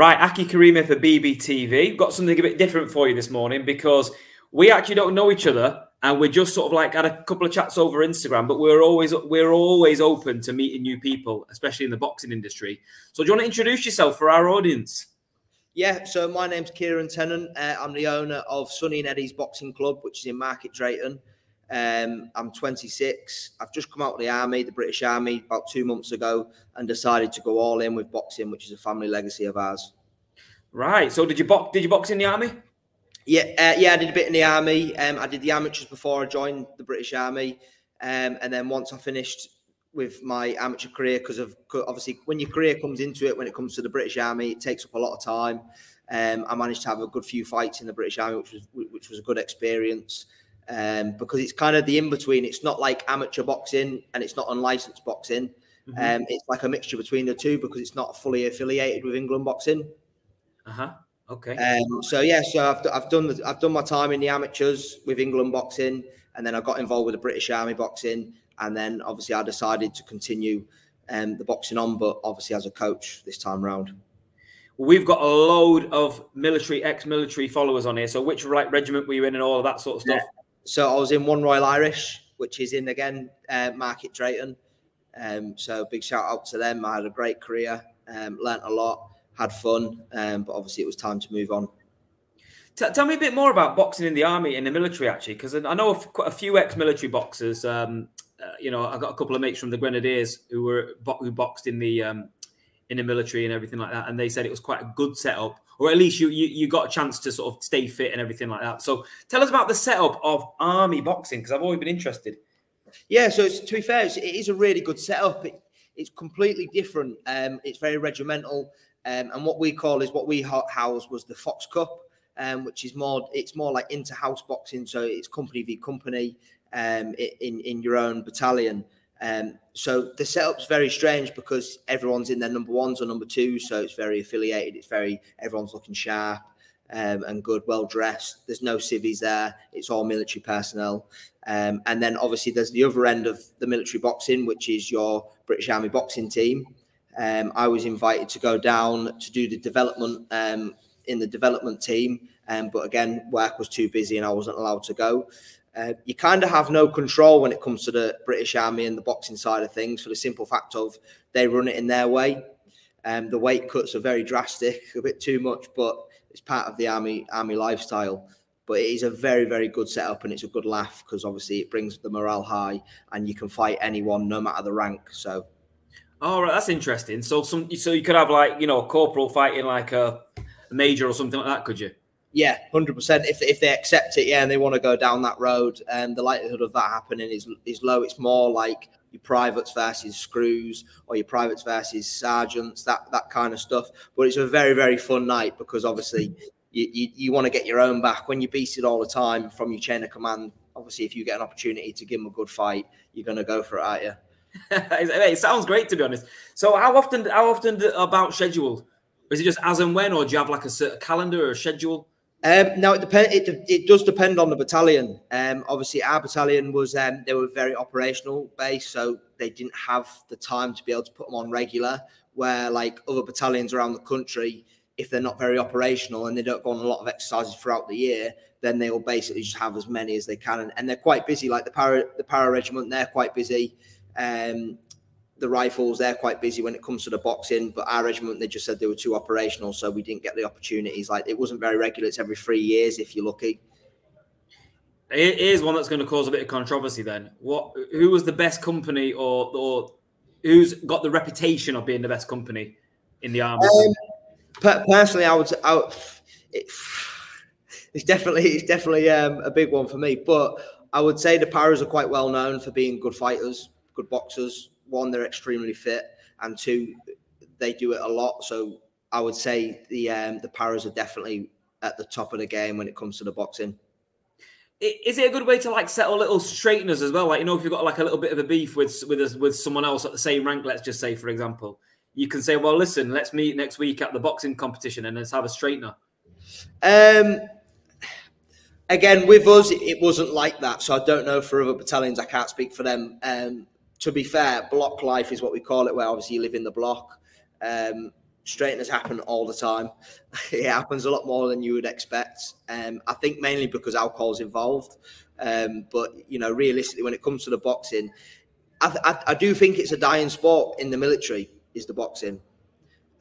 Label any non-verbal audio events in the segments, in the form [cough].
Right, Aky Karim for BBTV. Got something a bit different for you this morning because we actually don't know each other and we're just sort of like had a couple of chats over Instagram, but we're always we're always open to meeting new people, especially in the boxing industry. So do you want to introduce yourself for our audience? Yeah, so my name's Kieran Tennant. Uh, I'm the owner of Sonny and Eddie's Boxing Club, which is in Market Drayton. Um, I'm 26. I've just come out of the army, the British Army, about two months ago, and decided to go all in with boxing, which is a family legacy of ours. Right. So did you box? Did you box in the army? Yeah, uh, yeah. I did a bit in the army. Um, I did the amateurs before I joined the British Army, um, and then once I finished with my amateur career, because of obviously when your career comes into it, when it comes to the British Army, it takes up a lot of time. Um, I managed to have a good few fights in the British Army, which was which was a good experience um, because it's kind of the in between. It's not like amateur boxing and it's not unlicensed boxing. Mm -hmm. um, it's like a mixture between the two because it's not fully affiliated with England boxing. Uh huh. Okay. Um, so yeah, so I've, I've done the, I've done my time in the amateurs with England boxing, and then I got involved with the British Army boxing, and then obviously I decided to continue um, the boxing on, but obviously as a coach this time round. We've got a load of military, ex-military followers on here. So which regiment were you in, and all of that sort of stuff? Yeah. So I was in One Royal Irish, which is in again uh, Market Drayton. Um, so big shout out to them. I had a great career, um, learnt a lot, had fun, um, but obviously it was time to move on. tell me a bit more about boxing in the army in the military, actually, because I know a few ex-military boxers. Um, uh, you know, I got a couple of mates from the Grenadiers who were who boxed in the um, in the military and everything like that, and they said it was quite a good setup or at least you, you you got a chance to sort of stay fit and everything like that. So tell us about the setup of army boxing because I've always been interested. Yeah, so to be fair, it is a really good setup. It, it's completely different. Um, it's very regimental, um, and what we call is what we house was the Fox Cup, um, which is more it's more like inter-house boxing. So it's company v company um, in in your own battalion. Um, so the setup's very strange because everyone's in their number ones or number twos, so it's very affiliated. It's very everyone's looking sharp um, and good, well dressed. There's no civvies there. It's all military personnel. Um, and then obviously there's the other end of the military boxing, which is your British Army boxing team. Um, I was invited to go down to do the development um, in the development team, um, but again, work was too busy and I wasn't allowed to go. Uh, you kind of have no control when it comes to the British Army and the boxing side of things for the simple fact of they run it in their way. Um, the weight cuts are very drastic, [laughs] a bit too much, but it's part of the army army lifestyle. But it is a very very good setup and it's a good laugh because obviously it brings the morale high and you can fight anyone no matter the rank. So. All right, that's interesting. So some, so you could have like you know a corporal fighting like a, a major or something like that, could you? Yeah, hundred percent. If if they accept it, yeah, and they want to go down that road, and um, the likelihood of that happening is is low. It's more like your privates versus screws, or your privates versus sergeants, that that kind of stuff. But it's a very very fun night because obviously you you, you want to get your own back when you beat it all the time from your chain of command. Obviously, if you get an opportunity to give them a good fight, you're going to go for it, aren't you? [laughs] it sounds great to be honest. So how often how often about scheduled? Is it just as and when, or do you have like a, a calendar or a schedule? Um, now it depends. It, it does depend on the battalion. Um, obviously, our battalion was um, they were very operational based, so they didn't have the time to be able to put them on regular. Where like other battalions around the country, if they're not very operational and they don't go on a lot of exercises throughout the year, then they will basically just have as many as they can, and, and they're quite busy. Like the para the para regiment, they're quite busy. Um, the rifles, they're quite busy when it comes to the boxing. But our regiment, they just said they were too operational, so we didn't get the opportunities. Like it wasn't very regular. It's every three years if you're lucky. It is one that's going to cause a bit of controversy. Then, what? Who was the best company, or or who's got the reputation of being the best company in the army? Um, personally, I would. I it, it's definitely it's definitely um, a big one for me. But I would say the Paras are quite well known for being good fighters, good boxers, one, they're extremely fit, and two, they do it a lot. So I would say the um, the Paras are definitely at the top of the game when it comes to the boxing. Is it a good way to like settle little straighteners as well? Like you know, if you've got like a little bit of a beef with with with someone else at the same rank, let's just say, for example, you can say, "Well, listen, let's meet next week at the boxing competition and let's have a straightener." Um, again, with us, it wasn't like that. So I don't know for other battalions. I can't speak for them. Um, to be fair, block life is what we call it, where obviously you live in the block. Um, straighteners happen all the time. [laughs] it happens a lot more than you would expect. Um, I think mainly because alcohol is involved. Um, but you know, realistically, when it comes to the boxing, I, I, I, do think it's a dying sport in the military. Is the boxing?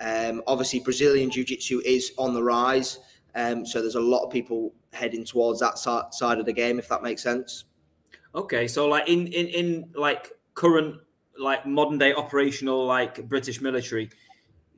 Um, obviously, Brazilian jiu-jitsu is on the rise, um, so there's a lot of people heading towards that side of the game, if that makes sense. Okay, so like in in in like current like modern day operational like British military,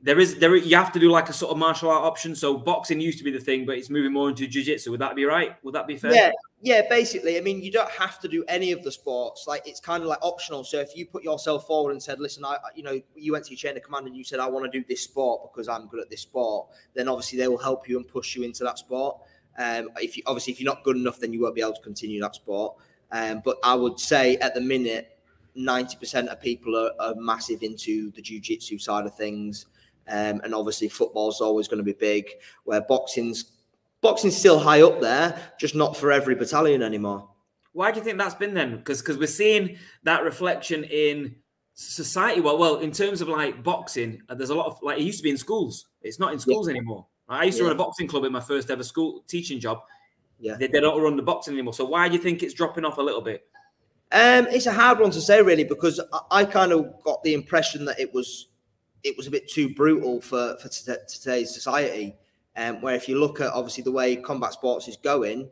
there is there you have to do like a sort of martial art option. So boxing used to be the thing, but it's moving more into jiu-jitsu. Would that be right? Would that be fair? Yeah, yeah. Basically, I mean, you don't have to do any of the sports. Like it's kind of like optional. So if you put yourself forward and said, "Listen, I, you know, you went to your chain of command and you said I want to do this sport because I'm good at this sport," then obviously they will help you and push you into that sport. Um, if you obviously if you're not good enough, then you won't be able to continue that sport. Um, but I would say at the minute, ninety percent of people are, are massive into the jiu-jitsu side of things. Um, and obviously, football's always going to be big. Where boxing's boxing's still high up there, just not for every battalion anymore. Why do you think that's been then? Because because we're seeing that reflection in society. Well, well, in terms of like boxing, uh, there's a lot of like it used to be in schools. It's not in schools yeah. anymore. I used to yeah. run a boxing club in my first ever school teaching job. Yeah, they, they don't run the boxing anymore. So why do you think it's dropping off a little bit? Um, it's a hard one to say, really, because I, I kind of got the impression that it was it was a bit too brutal for, for t- today's society. Um, where if you look at obviously the way combat sports is going,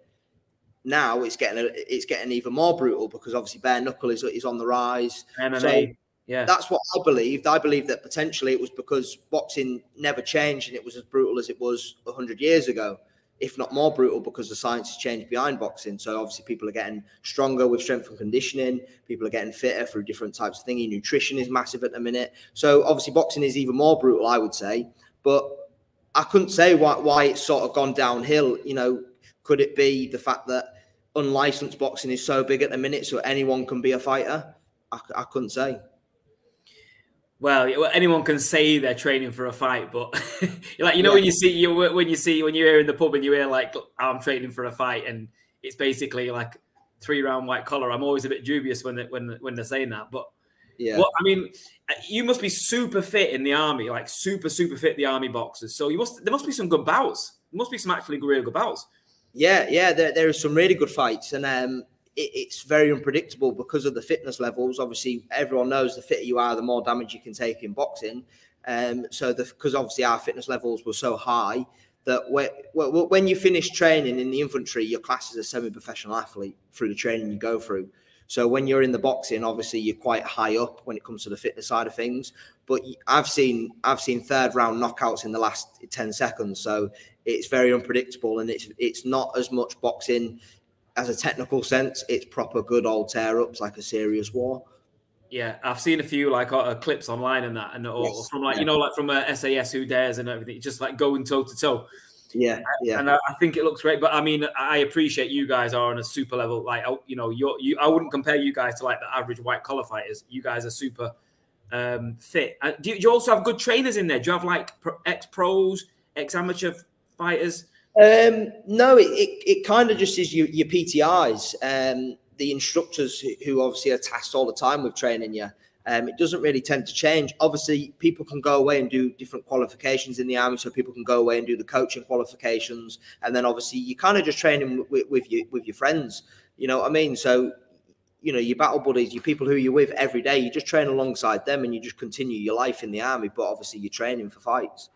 now it's getting a, it's getting even more brutal because obviously bare knuckle is, is on the rise. MMA, so yeah, that's what I believed. I believe that potentially it was because boxing never changed and it was as brutal as it was hundred years ago if not more brutal because the science has changed behind boxing. So obviously people are getting stronger with strength and conditioning. People are getting fitter through different types of thingy. Nutrition is massive at the minute. So obviously boxing is even more brutal, I would say. But I couldn't say why, why it's sort of gone downhill. You know, could it be the fact that unlicensed boxing is so big at the minute so anyone can be a fighter? I, I couldn't say. Well, anyone can say they're training for a fight, but [laughs] like you know yeah. when you see you when you see when you're here in the pub and you hear like I'm training for a fight, and it's basically like three round white collar. I'm always a bit dubious when they, when when they're saying that, but yeah. Well, I mean, you must be super fit in the army, like super super fit the army boxers. So you must there must be some good bouts. There must be some actually really good bouts. Yeah, yeah, there, there are some really good fights, and um, it, it's very unpredictable because of the fitness levels. Obviously, everyone knows the fitter you are, the more damage you can take in boxing. Um, so, because obviously our fitness levels were so high that when you finish training in the infantry, your class is a semi-professional athlete through the training you go through. So when you're in the boxing, obviously you're quite high up when it comes to the fitness side of things. But I've seen I've seen third round knockouts in the last ten seconds. So it's very unpredictable, and it's it's not as much boxing as a technical sense, it's proper good old tear ups like a serious war. Yeah, I've seen a few like uh, clips online and that, and or, yes. from like yeah. you know like from uh, SAS Who Dares and everything, just like going toe to toe. Yeah, yeah, and I, I, think it looks great. But I mean, I appreciate you guys are on a super level. Like you know, you're you. I wouldn't compare you guys to like the average white collar fighters. You guys are super um, fit. Uh, do, you, do, you, also have good trainers in there? Do you have like ex pros, ex amateur fighters? Um, no, it, it, it kind of just is your, your PTIs, um, the instructors who, who, obviously are tasked all the time with training you. Um, it doesn't really tend to change. Obviously, people can go away and do different qualifications in the army, so people can go away and do the coaching qualifications, and then obviously you kind of just training with, with you with your friends. You know what I mean? So, you know, your battle buddies, your people who you're with every day, you just train alongside them, and you just continue your life in the army. But obviously, you're training for fights.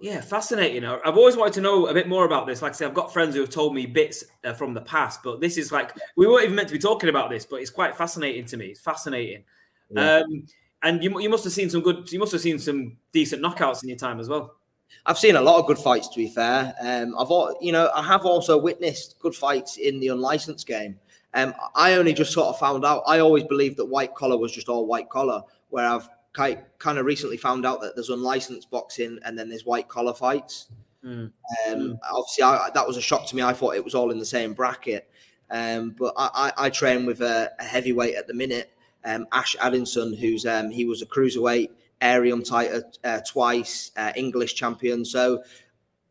Yeah, fascinating. I've always wanted to know a bit more about this. Like I said, I've got friends who have told me bits uh, from the past, but this is like we weren't even meant to be talking about this, but it's quite fascinating to me. It's fascinating. Yeah. Um, and you, you must have seen some good. You must have seen some decent knockouts in your time as well. I've seen a lot of good fights. To be fair, um, I've you know I have also witnessed good fights in the unlicensed game. Um, I only just sort of found out. I always believed that white collar was just all white collar, where I've kind of recently found out that there's unlicensed boxing and then there's white collar fights. Mm. Um, mm. Obviously, I, that was a shock to me. I thought it was all in the same bracket. Um, but I, I, I, train with a, a, heavyweight at the minute, um, Ash Addison, who's um, he was a cruiserweight, Arium title uh, twice, uh, English champion. So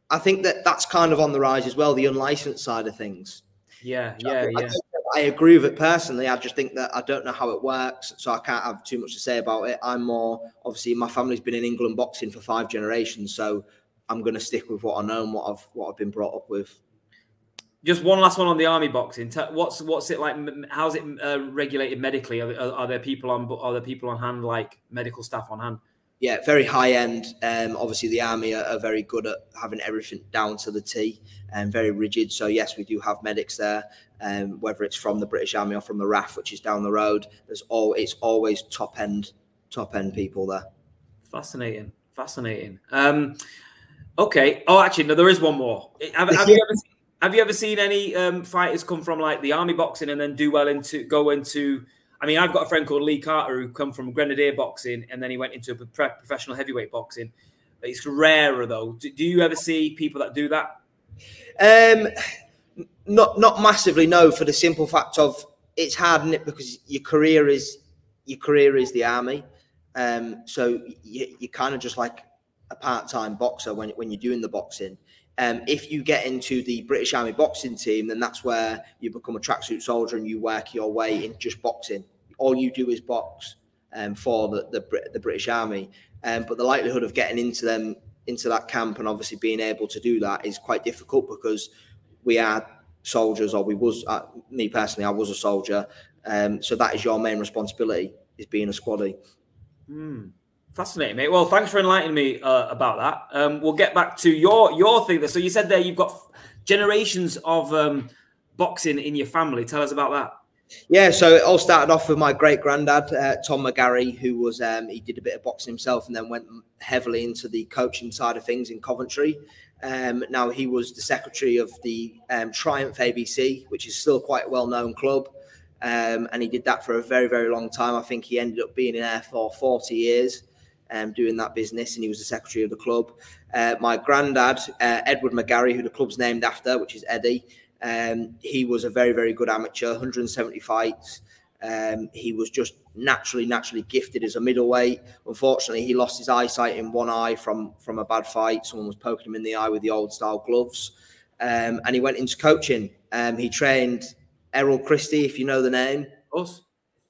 I think that that's kind of on the rise as well, the unlicensed side of things. Yeah, yeah, I, yeah. I I agree with it personally. I just think that I don't know how it works, so I can't have too much to say about it. I'm more obviously my family's been in England boxing for five generations, so I'm going to stick with what I know and what I've what I've been brought up with. Just one last one on the army boxing. What's what's it like? How's it uh, regulated medically? Are, are, are, there people on are there people on hand like medical staff on hand? Yeah, very high end. Um, obviously, the army are, are, very good at having everything down to the T and very rigid. So yes, we do have medics there. Um, whether it's from the British Army or from the RAF, which is down the road, there's all it's always top end top end people there. Fascinating, fascinating. Um, okay. Oh, actually, no, there is one more. Have, have you [laughs] ever have you ever seen any um, fighters come from like the army boxing and then do well into go into? I mean, I've got a friend called Lee Carter who come from Grenadier boxing and then he went into professional heavyweight boxing. It's rarer though. Do, do you ever see people that do that? Um, not not massively. No, for the simple fact of it's hard, isn't it? Because your career is your career is the army. Um, so you, you're kind of just like a part-time boxer when when you're doing the boxing. Um, if you get into the British Army boxing team, then that's where you become a tracksuit soldier and you work your way in just boxing. All you do is box um, for the, the, the British Army. Um, but the likelihood of getting into them into that camp and obviously being able to do that is quite difficult because we are soldiers, or we was uh, me personally, I was a soldier. Um, so that is your main responsibility is being a squaddy. Mm. Fascinating, mate. Well, thanks for enlightening me uh, about that. Um, we'll get back to your your thing. So you said there you've got generations of um, boxing in your family. Tell us about that. Yeah, so it all started off with my great granddad, uh, Tom McGarry, who was um, he did a bit of boxing himself and then went heavily into the coaching side of things in Coventry. Um, now he was the secretary of the um, Triumph ABC, which is still quite a well-known club, um, and he did that for a very, very long time. I think he ended up being in there for 40 years um, doing that business, and he was the secretary of the club. Uh, my granddad, uh, Edward McGarry, who the club's named after, which is Eddie, um, he was a very, very good amateur, 170 fights. Um, he was just naturally, naturally gifted as a middleweight. Unfortunately, he lost his eyesight in one eye from from a bad fight. Someone was poking him in the eye with the old style gloves, um, and he went into coaching. Um, he trained Errol Christie, if you know the name. Of course.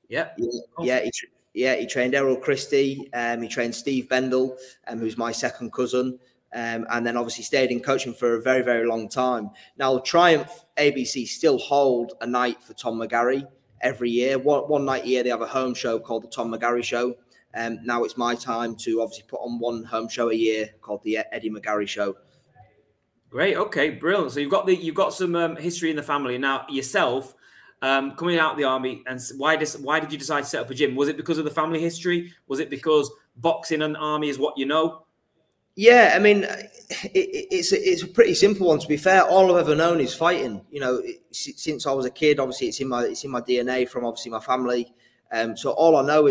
Yeah. Yeah. yeah he, yeah, he trained Errol Christie. Um, he trained Steve Bendall, um, who's my second cousin. Um, and then obviously stayed in coaching for a very, very long time. Now, Triumph ABC still hold a night for Tom McGarry every year. One, one night a year, they have a home show called the Tom McGarry Show. Um, now it's my time to obviously put on one home show a year called the Eddie McGarry Show. Great. Okay. Brilliant. So you've got the you've got some um, history in the family now. Yourself, um, coming out of the army, and why does why did you decide to set up a gym? Was it because of the family history? Was it because boxing and army is what you know? Yeah, I mean, it, it's a, it's a pretty simple one. To be fair, all I've ever known is fighting. You know, since I was a kid, obviously it's in my it's in my DNA from obviously my family. Um, so all I know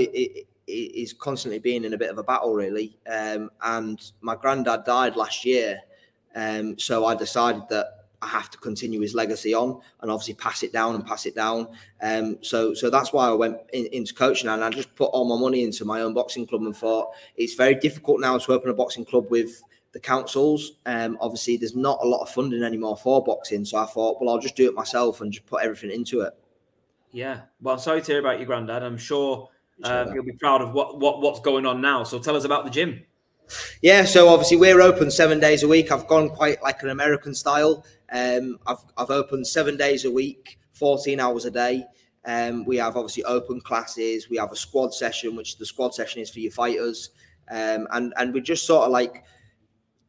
is constantly being in a bit of a battle, really. Um, and my granddad died last year, um, so I decided that I have to continue his legacy on and obviously pass it down and pass it down. Um, so so that's why I went in, into coaching and I just put all my money into my own boxing club and thought it's very difficult now to open a boxing club with the councils. Um, obviously, there's not a lot of funding anymore for boxing, so I thought, well, I'll just do it myself and just put everything into it. Yeah, well, sorry to hear about your granddad. I'm sure uh, he'll be proud of what, what what's going on now. So tell us about the gym. Yeah, so obviously we're open seven days a week. I've gone quite like an American style. Um, I've, I've opened seven days a week, 14 hours a day. Um, we have obviously open classes. We have a squad session, which the squad session is for your fighters. Um, and, and we just sort of like,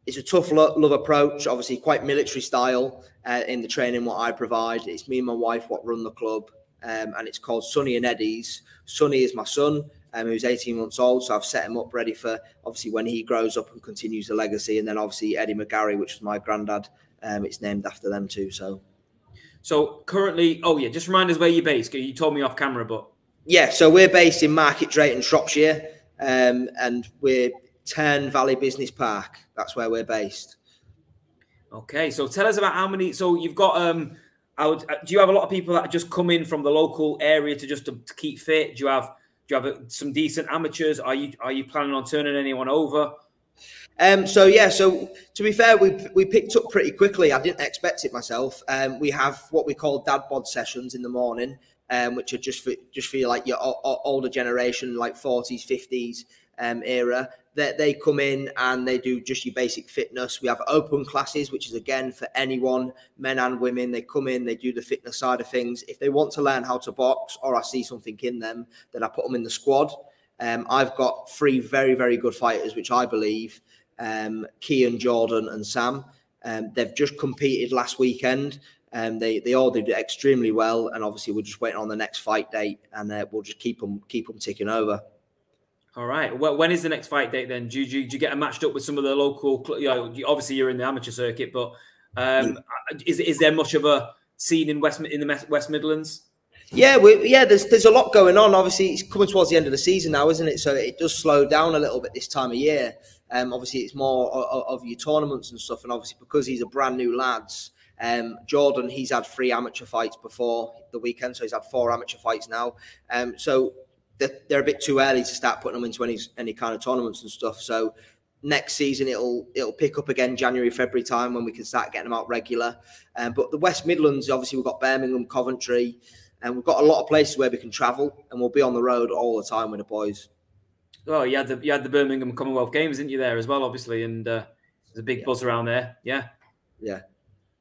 it's a tough love approach, obviously quite military style uh, in the training what I provide. It's me and my wife what run the club, um, and it's called Sonny and Eddie's. Sonny is my son, um, who's 18 months old, so I've set him up ready for obviously when he grows up and continues the legacy. And then obviously Eddie McGarry, which was my granddad, um, it's named after them too. So, so currently, oh yeah, just remind us where you're based. You told me off camera, but yeah, so we're based in Market Drayton, Shropshire, um, and we're Tern Valley Business Park. That's where we're based. Okay, so tell us about how many. So you've got um, I would, uh, do you have a lot of people that just come in from the local area to just to, to keep fit? Do you have do you have some decent amateurs? Are you are you planning on turning anyone over? Um, so yeah, so to be fair, we we picked up pretty quickly. I didn't expect it myself. Um, we have what we call dad bod sessions in the morning, um, which are just for just for like your older generation, like forties, fifties um, era. That they, come in and they do just your basic fitness. We have open classes, which is again for anyone, men and women. They come in, they do the fitness side of things. If they want to learn how to box, or I see something in them, then I put them in the squad. Um, I've got three very, very good fighters, which I believe um, Kian, Jordan, and Sam. Um, they've just competed last weekend. Um, they they all did extremely well, and obviously we're just waiting on the next fight date, and uh, we'll just keep them keep them ticking over. All right. Well, when is the next fight date then? Do you, do you, do you get matched up with some of the local? You know, obviously you're in the amateur circuit, but um, yeah. is is there much of a scene in West in the West Midlands? Yeah, we, yeah. There's there's a lot going on. Obviously, it's coming towards the end of the season now, isn't it? So it does slow down a little bit this time of year. Um, obviously, it's more of, of your tournaments and stuff, and obviously because he's a brand new lads. Um, Jordan, he's had three amateur fights before the weekend, so he's had four amateur fights now. Um, so they're, they're, a bit too early to start putting them into any any kind of tournaments and stuff. So next season it'll it'll pick up again January February time when we can start getting them out regular. Um, but the West Midlands, obviously, we've got Birmingham, Coventry, and we've got a lot of places where we can travel, and we'll be on the road all the time with the boys. Oh, you had the you had the Birmingham Commonwealth Games, didn't you? There as well, obviously, and uh, there's a big yeah. buzz around there. Yeah, yeah,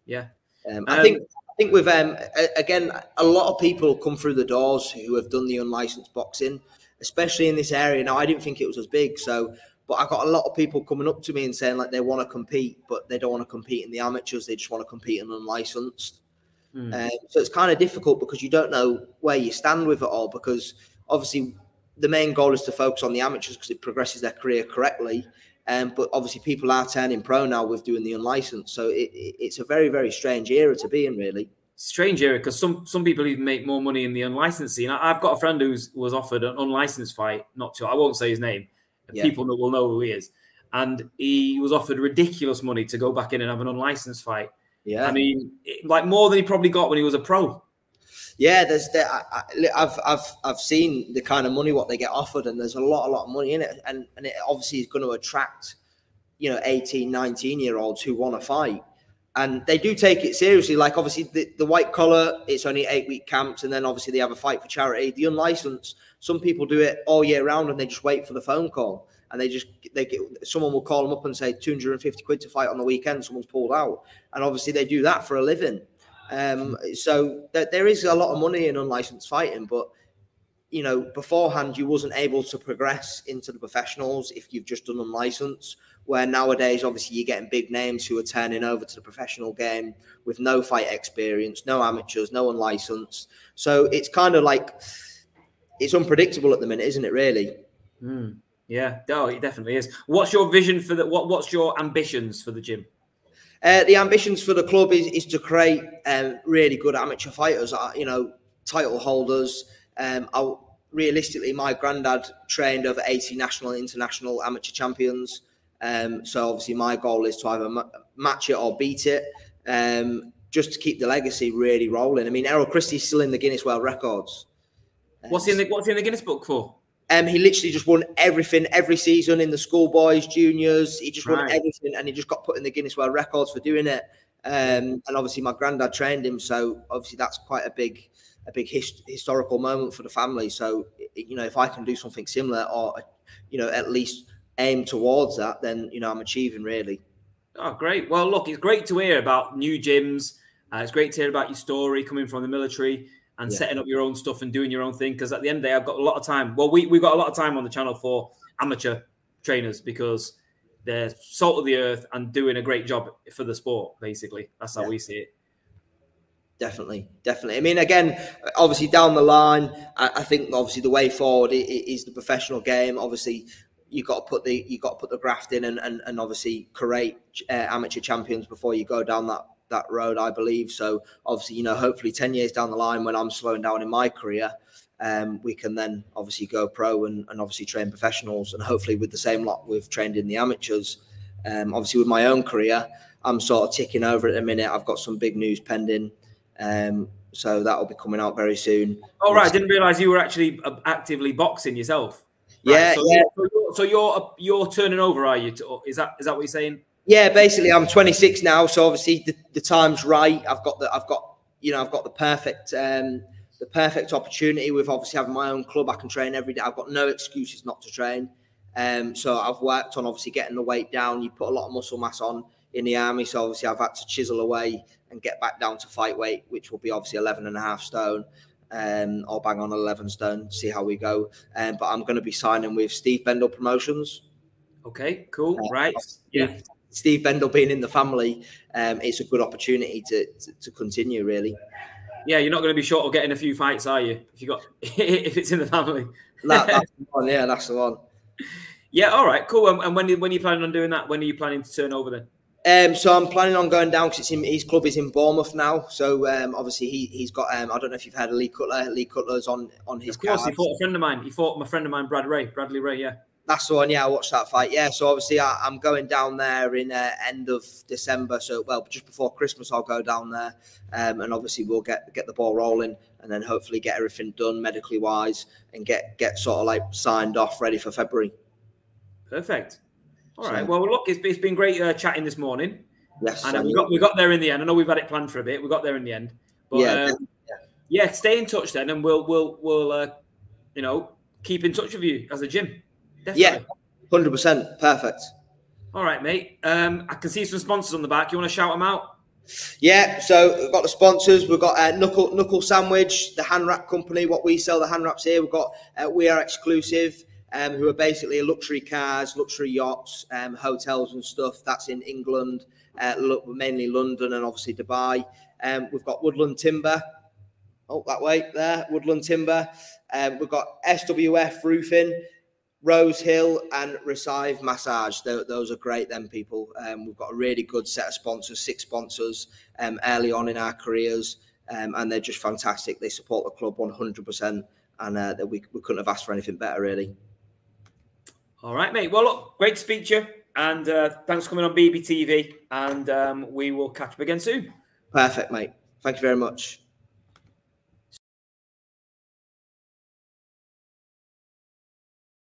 yeah. Um, I um, think I think with um, again, a lot of people come through the doors who have done the unlicensed boxing, especially in this area. Now, I didn't think it was as big, so but I got a lot of people coming up to me and saying like they want to compete, but they don't want to compete in the amateurs. They just want to compete in unlicensed. Mm. Um, so it's kind of difficult because you don't know where you stand with it all. Because obviously the main goal is to focus on the amateurs because it progresses their career correctly. Um, but obviously, people are turning pro now with doing the unlicensed. So it, it, it's a very, very strange era to be in, really. Strange era because some some people even make more money in the unlicensed scene. I, have got a friend who was offered an unlicensed fight. Not to, I won't say his name. Yeah. People will know who he is, and he was offered ridiculous money to go back in and have an unlicensed fight. Yeah, I mean, like more than he probably got when he was a pro yeah, there's there. I, have I've I've seen the kind of money what they get offered, and there's a lot a lot of money in it, and and it obviously is going to attract, you know, 18, 19 year olds who want to fight, and they do take it seriously. Like obviously the, the white collar, it's only eight week camps, and then obviously they have a fight for charity. The unlicensed, some people do it all year round, and they just wait for the phone call. And they just they get someone will call them up and say 250 quid to fight on the weekend. Someone's pulled out, and obviously they do that for a living. Um, so th- there is a lot of money in unlicensed fighting, but you know, beforehand you wasn't able to progress into the professionals if you've just done unlicensed. Where nowadays, obviously, you're getting big names who are turning over to the professional game with no fight experience, no amateurs, no unlicensed. So it's kind of like it's unpredictable at the minute, isn't it? Really? Mm, yeah, oh, it definitely is. What's your vision for the? What What's your ambitions for the gym? Uh, the ambitions for the club is, is to create um, really good amateur fighters, uh, you know, title holders. Um, I, realistically, my granddad trained over 80 national and international amateur champions. Um, so obviously, my goal is to either ma- match it or beat it, um, just to keep the legacy really rolling. I mean, Errol Christie's still in the Guinness World Records. What's in the What's in the Guinness book for? Um, he literally just won everything every season in the schoolboys, juniors. He just right. won everything, and he just got put in the Guinness World Records for doing it. Um, and obviously, my granddad trained him, so obviously that's quite a big, a big hist- historical moment for the family. So you know, if I can do something similar, or you know, at least aim towards that, then you know, I'm achieving really. Oh, great! Well, look, it's great to hear about new gyms. Uh, it's great to hear about your story coming from the military and yeah. setting up your own stuff and doing your own thing. Because at the end of the day, I've got a lot of time. Well, we, we've got a lot of time on the channel for amateur trainers because they're salt of the earth and doing a great job for the sport, basically. That's how yeah. we see it. Definitely, definitely. I mean, again, obviously down the line, I, I think obviously the way forward is the professional game. Obviously, you've got to put the you got to put the graft in and and, and obviously create uh, amateur champions before you go down that that road, I believe. So obviously, you know, hopefully ten years down the line when I'm slowing down in my career, um, we can then obviously go pro and, and obviously train professionals and hopefully with the same lot we've trained in the amateurs. Um, obviously with my own career, I'm sort of ticking over at the minute. I've got some big news pending. Um, so that'll be coming out very soon. Oh, right. I didn't realize you were actually uh, actively boxing yourself. Yeah, so yeah. You're, so you're you're turning over, are you? To, is that is that what you're saying? Yeah, basically, I'm 26 now, so obviously the, the time's right. I've got the I've got you know I've got the perfect um, the perfect opportunity with obviously having my own club. I can train every day. I've got no excuses not to train. Um, so I've worked on obviously getting the weight down. You put a lot of muscle mass on in the army, so obviously I've had to chisel away and get back down to fight weight, which will be obviously 11 and a half stone. Um, I'll bang on 11 stone, see how we go. Um, but I'm going to be signing with Steve Bendall Promotions. Okay, cool. Uh, right. Yeah. Steve Bendall being in the family, um, it's a good opportunity to, to, to continue, really. Yeah, you're not going to be short of getting a few fights, are you? If you got [laughs] if it's in the family. that, [laughs] that's the one. Yeah, that's the one. Yeah. All right. Cool. And, and when when are you planning on doing that? When are you planning to turn over then? Um, so I'm planning on going down because his club is in Bournemouth now. So um, obviously he he's got. Um, I don't know if you've heard of Lee Cutler. Lee Cutler's on on his. Of course, cards. he fought a friend of mine. He fought my friend of mine, Brad Ray, Bradley Ray. Yeah. That's the one. Yeah, I watched that fight. Yeah. So obviously I, am going down there in uh, end of December. So well, just before Christmas, I'll go down there, um, and obviously we'll get get the ball rolling, and then hopefully get everything done medically wise, and get get sort of like signed off, ready for February. Perfect. All so, right. Well, look, it's, it's been great uh, chatting this morning. Yes, and we got we got there in the end. I know we've had it planned for a bit. We got there in the end. But yeah, um, yeah. yeah. stay in touch then, and we'll we'll we'll uh, you know keep in touch with you as a gym. Definitely. Yeah, hundred percent, perfect. All right, mate. Um, I can see some sponsors on the back. You want to shout them out? Yeah, so we've got the sponsors. We've got uh, Knuckle Knuckle Sandwich, the hand wrap company. What we sell the hand wraps here. We've got uh, We Are Exclusive, um, who are basically luxury cars, luxury yachts, um, hotels and stuff. That's in England uh, mainly London and obviously Dubai. Um, we've got Woodland Timber. Oh, that way there, Woodland Timber. Um, we've got SWF Roofing, Rose Hill, and Recive Massage. Those, those are great, then, people. Um, we've got a really good set of sponsors, six sponsors um, early on in our careers, um, and they're just fantastic. They support the club 100%, and uh, we, we couldn't have asked for anything better, really. All right, mate. Well, look, great to speak to you. And uh, thanks for coming on BBTV. And um, we will catch up again soon. Perfect, mate. Thank you very much.